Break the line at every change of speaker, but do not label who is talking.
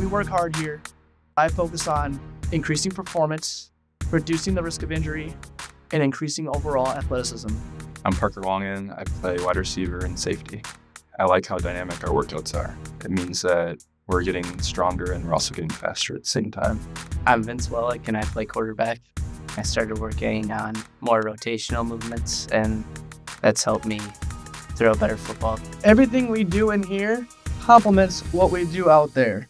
We work hard here. I focus on increasing performance, reducing the risk of injury, and increasing overall athleticism.
I'm Parker Longan. I play wide receiver and safety. I like how dynamic our workouts are. It means that we're getting stronger and we're also getting faster at the same time.
I'm Vince Wellick and I play quarterback. I started working on more rotational movements, and that's helped me throw better football.
Everything we do in here complements what we do out there.